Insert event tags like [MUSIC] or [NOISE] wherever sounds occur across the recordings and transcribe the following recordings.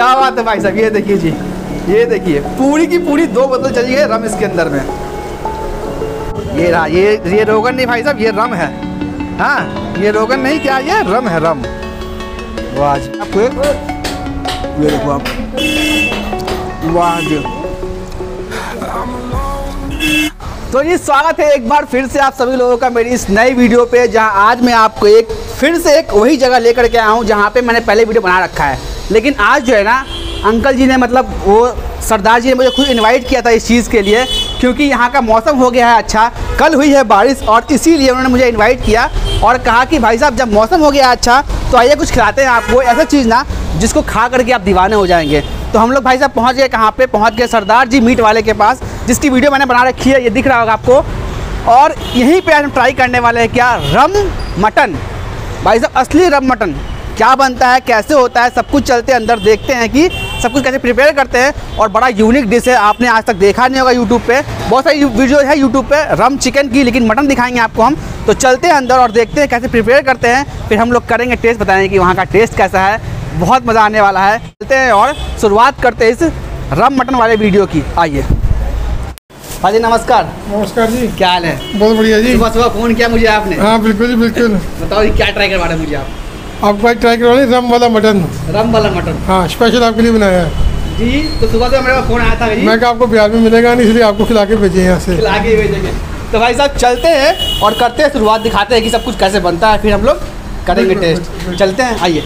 क्या बात है भाई साहब, ये देखिए जी, ये देखिए, पूरी की पूरी दो बोतल चली गई रम इसके अंदर में। ये रहा, ये ये रोगन नहीं भाई साहब, ये रम है। हाँ ये रोगन नहीं, क्या ये रम है, रम। आपको ये देखो आप। वाह जी। तो जी, स्वागत है एक बार फिर से आप सभी लोगों का मेरी इस नई वीडियो पे, जहाँ आज मैं आपको एक, फिर से एक वही जगह लेकर के आया हूँ जहाँ पे मैंने पहले वीडियो बना रखा है। लेकिन आज जो है ना, अंकल जी ने मतलब वो सरदार जी ने मुझे खुद इनवाइट किया था इस चीज़ के लिए, क्योंकि यहाँ का मौसम हो गया है अच्छा। कल हुई है बारिश और इसीलिए उन्होंने मुझे इनवाइट किया और कहा कि भाई साहब, जब मौसम हो गया है अच्छा तो आइए कुछ खिलाते हैं आपको ऐसा चीज़ ना, जिसको खा करके आप दीवाने हो जाएँगे। तो हम लोग भाई साहब पहुँच गए कहाँ पर पहुँच गए सरदार जी मीट वाले के पास, जिसकी वीडियो मैंने बना रखी है, ये दिख रहा होगा आपको। और यहीं पर हम ट्राई करने वाले हैं क्या? Rum mutton. भाई साहब, असली रम मटन। क्या बनता है कैसे होता है सब कुछ चलते अंदर देखते हैं कि सब कुछ कैसे प्रिपेयर करते हैं। और बड़ा यूनिक डिश है आपने आज तक देखा नहीं होगा यूट्यूब पे। बहुत सारी वीडियो है यूट्यूब पे रम चिकन की लेकिन मटन दिखाएँगे आपको हम। तो चलते हैं अंदर और देखते हैं कैसे प्रिपेयर करते हैं। फिर हम लोग करेंगे टेस्ट बताएँगे कि वहाँ का टेस्ट कैसा है। बहुत मज़ा आने वाला है। चलते हैं और शुरुआत करते हैं इस रम मटन वाले वीडियो की। आइए। हाँ जी नमस्कार। नमस्कार जी। क्या हाल है? बहुत बढ़िया जी। सुबह सुबह फ़ोन किया मुझे आपने? हाँ बिल्कुल जी बिल्कुल। बताओ जी क्या ट्राई करवा रहे मुझे आप? आपको एक ट्राई करवानी रम वाला मटन। रम वाला मटन। हाँ स्पेशल आपके लिए बनाया है। जी तो सुबह से मेरे पास फ़ोन आया था मैं कहा आपको बिहार में मिलेगा नहीं इसलिए आपको खिला के भेजे यहाँ से। खिला के भेजेंगे। तो भाई साहब चलते हैं और करते हैं शुरुआत दिखाते हैं कि सब कुछ कैसे बनता है फिर हम लोग करेंगे टेस्ट चलते हैं आइए।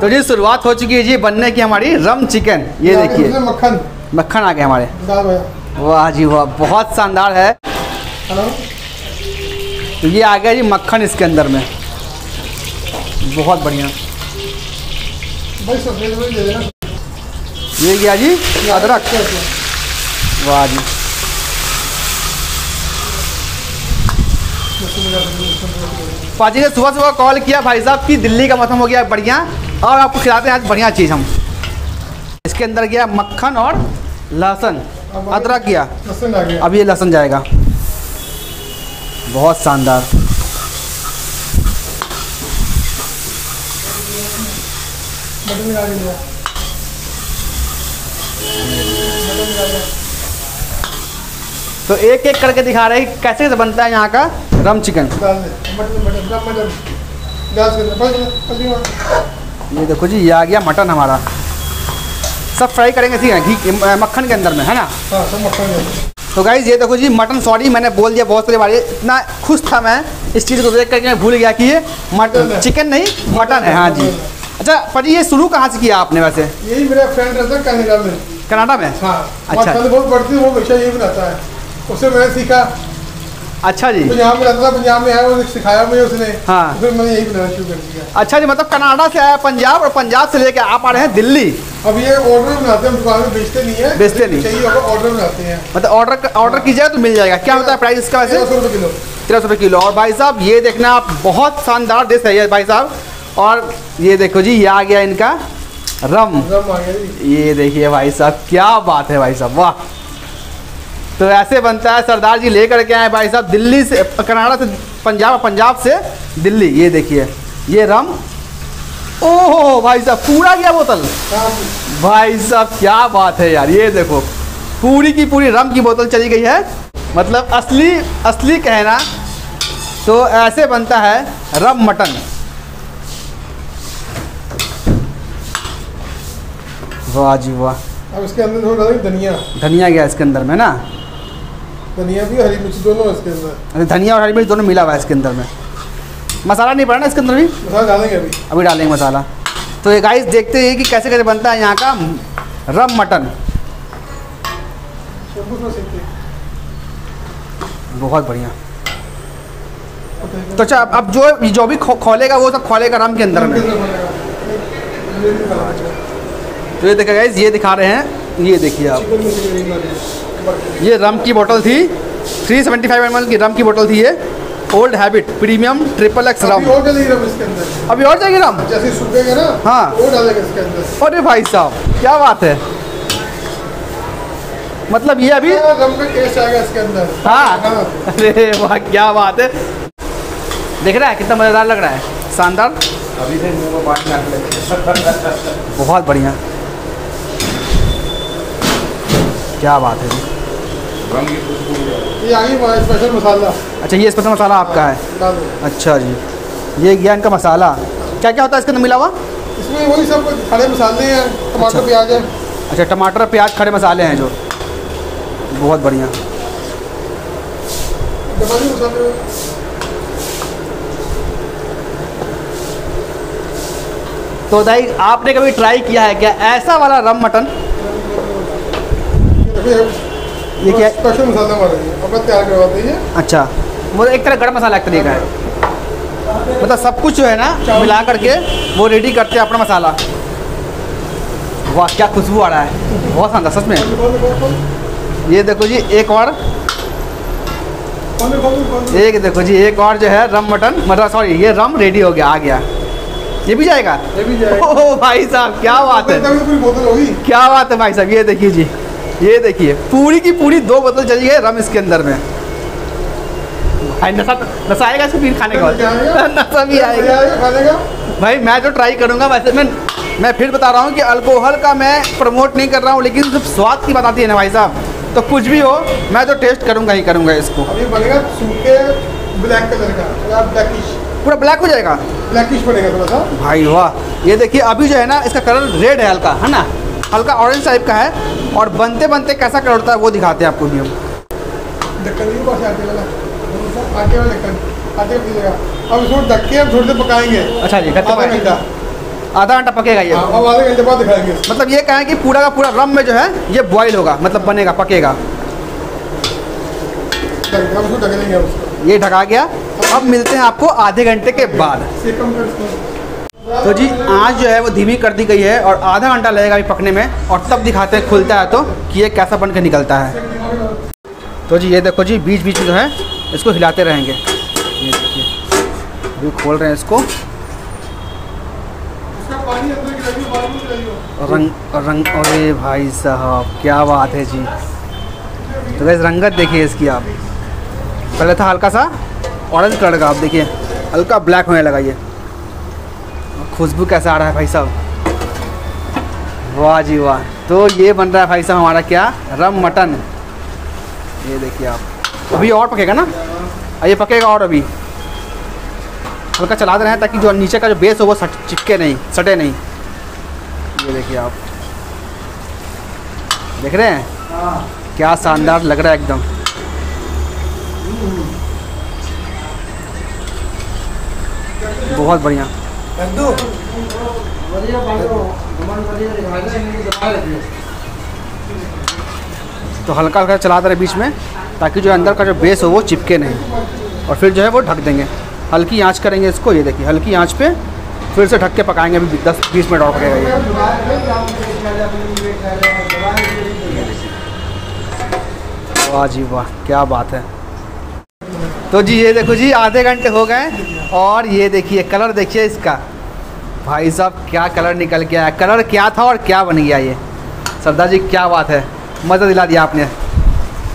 तो जी शुरुआत हो चुकी है जी बनने की हमारी रम चिकन। ये देखिए। मक्खन? मक्खन आ गया हमारे। वाह जी वाह बहुत शानदार है। हेलो ये आ गया जी मक्खन इसके अंदर में। बहुत बढ़िया। भाई सफ़ेद में दे देना। ये गया जी? अदरक। वाह जी। पाजी ने सुबह सुबह कॉल किया भाई साहब कि दिल्ली का मौसम हो गया बढ़िया और आपको खिलाते हैं आज बढ़िया चीज़ हम। इसके अंदर गया मक्खन और लहसुन। अदरक गया अब ये लहसुन जाएगा। बहुत शानदार। तो एक एक करके दिखा रहे हैं कैसे कैसे बनता है यहाँ का रम चिकन ये देखो जी, ये आ गया मटन हमारा। सब फ्राई करेंगे इसी में, घी मक्खन के अंदर में है ना? हाँ सब मक्खन दे तो गाइज़ ये देखो जी मटन सॉरी मैंने बोल दिया बहुत सारी बार। इतना खुश था मैं इस चीज़ को देख करके मैं भूल गया कि ये मटन चिकन नहीं मटन है। हाँ जी। अच्छा पर ये शुरू कहाँ से किया आपने वैसे? यही मेरा फ्रेंड रहता है कनाडा में। कनाडा में? हाँ। अच्छा। बहुत बढ़ती है वो हमेशा यही बनाता है। उससे मैंने सीखा अच्छा जी। पंजाब में रहता था पंजाब में आया वो सिखाया मुझे उसने। हाँ। तो फिर मैंने यही बनाना शुरू कर दिया। अच्छा जी मतलब कनाडा से आया पंजाब और पंजाब से लेके आप आ रहे हैं दिल्ली। अब ये ऑर्डर बनाते हैं दुकान में बेचते नहीं है। बेचते नहीं। चाहिए होगा ऑर्डर बनाते हैं। मतलब ऑर्डर ऑर्डर कीजिएगा तो मिल जाएगा। क्या होता है प्राइस इसका वैसे? सौ रुपये किलो। तेरह सौ रुपये किलो। और भाई साहब ये देखना आप बहुत शानदार डिश है ये भाई साहब। और ये देखो जी ये आ गया इनका रम। रम आ गया ये देखिए भाई साहब क्या बात है भाई साहब वाह। तो ऐसे बनता है सरदार जी लेकर के आए भाई साहब दिल्ली से कनाडा से पंजाब पंजाब से दिल्ली ये देखिए ये रम। ओहो भाई साहब पूरा गया बोतल? भाई साहब क्या बात है यार ये देखो पूरी की पूरी रम की बोतल चली गई है। मतलब असली असली कहना तो ऐसे बनता है रम मटन। वाह जी वाह। अब इसके अंदर थोड़ा धनिया। धनिया गया इसके अंदर में ना? धनिया भी हरी मिर्च दोनों इसके अंदर। अरे धनिया और हरी मिर्च दोनों मिला हुआ है इसके अंदर में। मसाला नहीं पड़ा ना इसके अंदर भी? मसाला डालेंगे अभी। अभी डालेंगे मसाला। तो ये गाइस देखते हैं कि कैसे कैसे बनता है यहाँ का रम मटन। बहुत बढ़िया। तो अच्छा अब- जो जो भी खो, खोलेगा वो सब खोलेगा रम के अंदर में। तो ये देखा गाइस ये दिखा रहे हैं। ये देखिए आप। ये रम की बोतल थी। 375 सेवेंटी की रम की बोतल थी ये। Old Habit premium triple X rum अभी और इसके अंदर। अभी और जाएगी रम जैसे ही सूखेगा ना हाँ। वो डालेगा इसके अंदर। अरे भाई साहब क्या बात है? मतलब ये अभी हाँ, रम का टेस्ट आएगा इसके अंदर। हाँ। हाँ। अरे वाह क्या बात है। देख रहा है कितना मज़ेदार लग रहा है। शानदार। अभी से बहुत बढ़िया। क्या बात है ये आ स्पेशल मसाला। अच्छा ये स्पेशल मसाला आपका है? अच्छा जी। ये गया इनका मसाला। क्या क्या होता है इसके अंदर मिला हुआ? इसमें वही सब खड़े मसाले हैं टमाटर अच्छा। प्याज है। अच्छा टमाटर प्याज खड़े मसाले हैं जो। बहुत बढ़िया। तो दाई आपने कभी ट्राई किया है क्या? ऐसा वाला रम मटन? ये क्या स्पेशल मसाला हमारा तैयार करवाते हैं। अच्छा। वो एक तरह गरम मसाला एक तरीका है। मतलब सब कुछ जो है ना मिला करके वो रेडी करते हैं अपना मसाला। वाह क्या खुशबू आ रहा है। बहुत शानदार सच में। ये देखो जी एक और। एक देखो जी एक और जो है रम मटन। मतलब सॉरी ये रम रेडी हो गया आ गया। ये भी जाएगा? ये भी जाएगा। ओ भाई साहब क्या बात है। तो क्या बात है भाई साहब ये देखिए जी। ये देखिए पूरी की पूरी दो बोतल चली है रम इसके अंदर में। भाई नशा नशा आएगा इसको पीन खाने के बाद? नशा भी आएगा। [LAUGHS] भाई मैं तो ट्राई करूँगा वैसे मैं मैं फिर बता रहा हूँ कि अल्कोहल का मैं प्रमोट नहीं कर रहा हूँ लेकिन जब स्वाद की बात आती है ना भाई साहब। तो कुछ भी हो मैं तो टेस्ट करूँगा ही करूँगा इसको। अब ये बनेगा सूखे ब्लैक कलर का पूरा ब्लैक हो जाएगा? ब्लैकिश बनेगा थोड़ा सा। भाई वाह ये देखिए अभी जो है ना इसका कलर रेड है हल्का है ना? हल्का ऑरेंज टाइप का है और बनते बनते कैसा कलर होता है वो दिखाते हैं आपको भी हम अब इसको ढक के थोड़ी देर पकाएँगे। अच्छा जी आधा घंटा आधा घंटा पकेगा ये। हाँ, अब आधे घंटे बाद दिखाएँगे। मतलब ये कहें कि पूरा का पूरा रम में जो है ये बॉईल होगा मतलब बनेगा पकेगा। ये ढका गया। अब मिलते हैं आपको आधे घंटे के बाद। तो जी आँच जो है वो धीमी कर दी गई है और आधा घंटा लगेगा अभी पकने में और तब दिखाते हैं, खुलता है तो कि ये कैसा बन के निकलता है। तो जी, ये देखो जी बीच बीच में जो है, इसको हिलाते रहेंगे। ये देखिए अभी खोल रहे हैं इसको। रंग रंग, अरे भाई साहब, क्या बात है जी। तो गैस रंगत देखिए इसकी आप। पहले था हल्का सा ऑरेंज कलर का, आप देखिए, हल्का ब्लैक होने लगा ये। खुशबू कैसा आ रहा है भाई साहब? वाह जी वाह। तो ये बन रहा है भाई साहब हमारा क्या? Rum mutton. ये देखिए आप। अभी और पकेगा ना? ये पकेगा और अभी। हल्का चला दे रहे हैं ताकि जो नीचे का जो बेस हो, वो सट, चिपके नहीं, सटे नहीं। ये देखिए आप। देख रहे हैं? क्या शानदार लग रहा है एकदम। बहुत बढ़िया। तो हल्का हल्का चलाते रहे बीच में ताकि जो अंदर का जो बेस हो वो चिपके नहीं। और फिर जो है वो ढक देंगे। हल्की आँच करेंगे इसको ये देखिए हल्की आँच पे फिर से ढक के पकाएँगे अभी दस बीस मिनट और पकेगा ये वाह जी वाह क्या बात है। तो जी ये देखो जी आधे घंटे हो गए और ये देखिए कलर देखिए इसका। भाई साहब, क्या कलर निकल के आया? कलर क्या था और क्या बन गया ये? सरदार जी, क्या बात है? मज़ा दिला दिया आपने।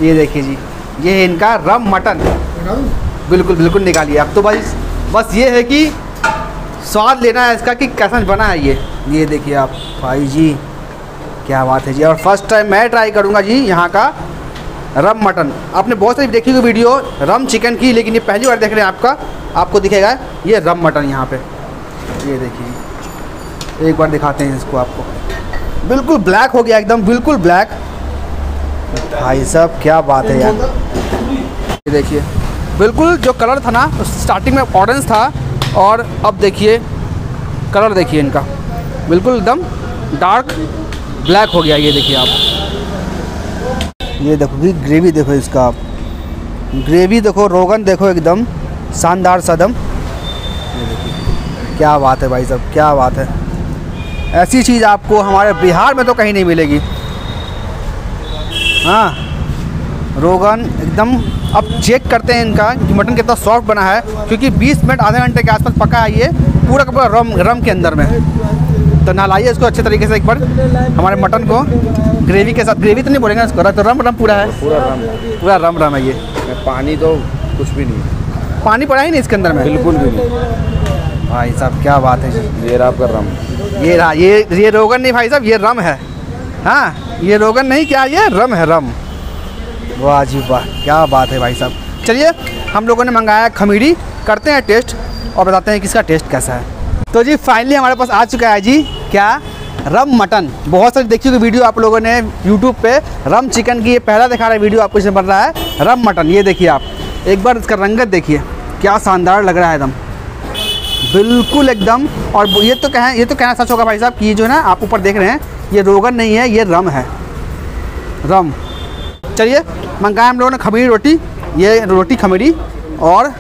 ये देखिए जी, ये है इनका रम मटन बिल्कुल बिल्कुल निकालिए अब तो भाई, बस ये है कि स्वाद लेना है इसका कि कैसा बना है ये। ये देखिए आप, भाई जी, क्या बात है जी। और फ़र्स्ट टाइम मैं ट्राई करूँगा जी यहाँ का रम मटन आपने बहुत सारी देखी हुई वीडियो रम चिकन की, लेकिन ये पहली बार देख रहे हैं आपका। आपको दिखेगा, ये रम मटन यहाँ पे। ये देखिए। एक बार दिखाते हैं इसको आपको। बिल्कुल ब्लैक हो गया एकदम, बिल्कुल ब्लैक भाई साहब, क्या बात है यार। ये देखिए, बिल्कुल जो कलर था ना स्टार्टिंग में ऑरेंज था, और अब देखिए कलर देखिए इनका। बिल्कुल एकदम डार्क ब्लैक हो गया ये देखिए आप। ये देखो, भी ग्रेवी देखो इसका आप। ग्रेवी देखो, रोगन देखो एकदम, शानदार सदम। ये देखिए। क्या बात है भाई साहब क्या बात है। ऐसी चीज़ आपको हमारे बिहार में तो कहीं नहीं मिलेगी। हाँ रोगन एकदम अब चेक करते हैं इनका कि मटन कितना सॉफ्ट बना है क्योंकि 20 मिनट आधे घंटे के आसपास पका है ये पूरा का पूरा रम रम के अंदर में। तो नहलाइए इसको अच्छे तरीके से एक बार हमारे मटन को ग्रेवी के साथ। ग्रेवी तो नहीं बोलेंगे इसको तो रम रम पूरा है। पूरा रम। पूरा रम रम है ये। पानी तो कुछ भी नहीं। पानी पड़ा ही नहीं इसके अंदर में। बिल्कुल भी नहीं। भाई साहब क्या बात है ये रहा आपका रम। ये रहा ये ये रोगन नहीं भाई साहब ये रम है। हाँ ये रोगन नहीं क्या ये रम है रम। वाह जी वाह क्या बात है भाई साहब। चलिए हम लोगों ने मंगाया खमीरी करते हैं टेस्ट और बताते हैं कि इसका टेस्ट कैसा है। तो जी फाइनली हमारे पास आ चुका है जी क्या? Rum mutton. बहुत सारी देखी होगी वीडियो आप लोगों ने यूट्यूब पे। रम चिकन की ये पहला दिखा रहा है वीडियो आपको इसमें बन रहा है रम मटन। ये देखिए आप एक बार इसका रंगत देखिए क्या शानदार लग रहा है एकदम। बिल्कुल एकदम, और ये तो कहें, ये तो कहना सच होगा भाई साहब कि ये जो है ना, आप ऊपर देख रहे हैं, ये रोगन नहीं है, ये रम है। रम। चलिए, मंगाए हम लोगों ने खमीरी रोटी, ये रोटी खमीरी, और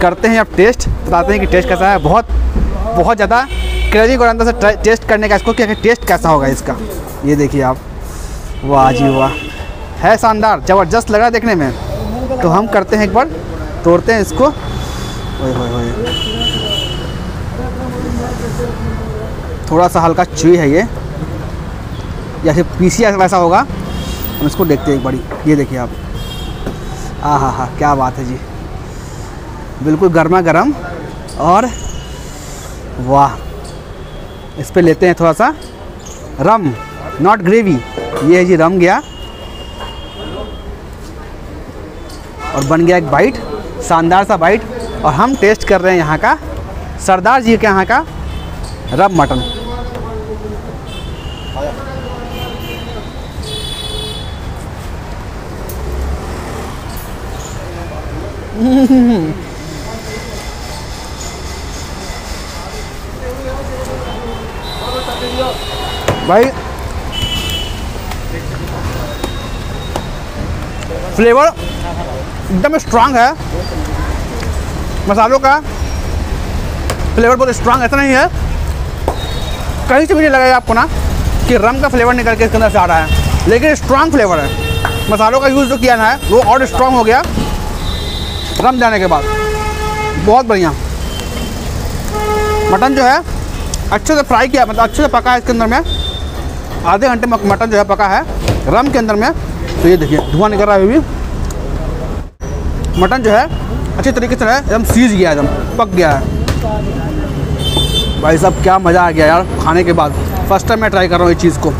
करते हैं अब टेस्ट, बताते हैं कि टेस्ट कैसा है। बहुत बहुत ज़्यादा क्रेविंग और अंदर से टेस्ट करने का इसको क्या टेस्ट कैसा होगा इसका। ये देखिए आप। वाह जी वाह। है शानदार, ज़बरदस्त लग रहा है देखने में। तो हम करते हैं एक बार, तोड़ते हैं इसको। थोड़ा सा हल्का चुई है ये। या फिर पीसी वैसा होगा। हम इसको देखते हैं एक बड़ी ये देखिए आप। आ हा हा क्या बात है जी। बिल्कुल गर्मा गर्म और वाह। इस पर लेते हैं थोड़ा सा रम। नॉट ग्रेवी ये है जी, रम गया। और बन गया एक बाइट शानदार सा बाइट और हम टेस्ट कर रहे हैं यहाँ का सरदार जी के यहाँ का रब मटन। भाई, फ्लेवर एकदम स्ट्रांग है। मसालों का फ्लेवर बहुत स्ट्रांग ऐसा नहीं है। कहीं से भी नहीं लगेगा आपको ना कि रम का फ्लेवर निकल के इसके अंदर से आ रहा है। लेकिन स्ट्रांग फ्लेवर है। मसालों का यूज़ जो किया ना है, वो और स्ट्रांग हो गया। रम जाने के बाद। बहुत बढ़िया। मटन जो है, अच्छे से फ्राई किया मतलब अच्छे से पका है इसके अंदर में। आधे घंटे में मटन जो है पका है रम के अंदर में। तो ये देखिए, धुआँ निकल रहा है अभी भी। मटन जो है अच्छे तरीके से है एकदम सीज गया, एकदम पक गया है। भाई साहब, क्या मज़ा आ गया यार खाने के बाद। फ़र्स्ट टाइम मैं ट्राई कर रहा हूँ इस चीज़ को।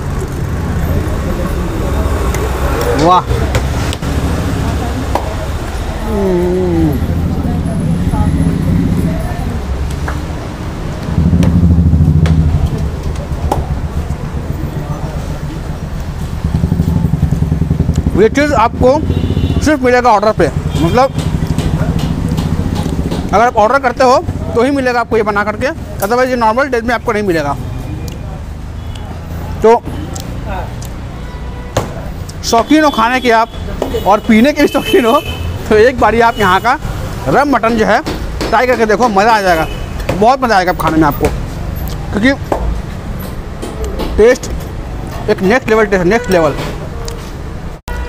वाह। ये चीज़ आपको सिर्फ़ मिलेगा ऑर्डर पे। मतलब अगर आप ऑर्डर करते हो तो ही मिलेगा आपको ये बना करके। अदरवाइज़ ये नॉर्मल डेज़ में आपको नहीं मिलेगा। तो शौकीन हो खाने के आप, और पीने के भी शौकीन हो तो एक बारी आप यहाँ का रम मटन जो है ट्राई करके देखो, मज़ा आ जाएगा। बहुत मज़ा आएगा खाने में आपको। क्योंकि टेस्ट एक next level test next level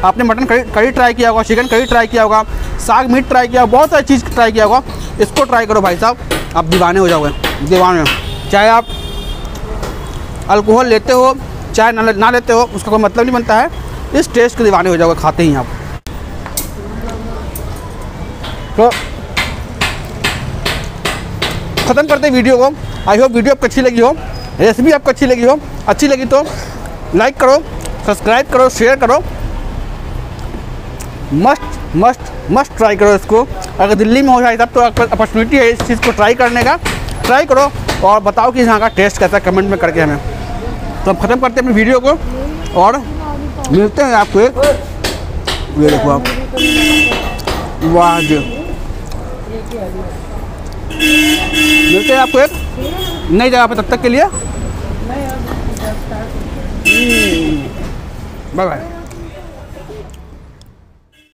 आपने मटन करी ट्राई किया होगा चिकन करी ट्राई किया होगा। साग मीट ट्राई किया, बहुत सारी चीज़ ट्राई किया होगा। इसको ट्राई करो भाई साहब। आप दीवाने हो जाओगे, दीवाने। चाहे आप अल्कोहल लेते हो, चाहे ना ना लेते हो, उसका कोई मतलब नहीं बनता है। इस टेस्ट के दीवाने हो जाओगे, खाते ही आप। तो ख़त्म करते वीडियो को। आई होप वीडियो आपको अच्छी लगी हो। रेसिपी आपको अच्छी लगी हो। अच्छी लगी तो लाइक करो सब्सक्राइब करो शेयर करो। मस्ट मस्ट मस्ट ट्राई करो इसको। अगर दिल्ली में हो जाए तब तो अपॉर्चुनिटी है इस चीज़ को ट्राई करने का। ट्राई करो और बताओ कि यहाँ का टेस्ट कैसा है कमेंट में करके हमें। तो अब ख़त्म करते हैं अपनी वीडियो को और मिलते हैं आपको एक ये देखो आप। वाह जी मिलते हैं आपको एक नई जगह पे तब तक के लिए। Bye bye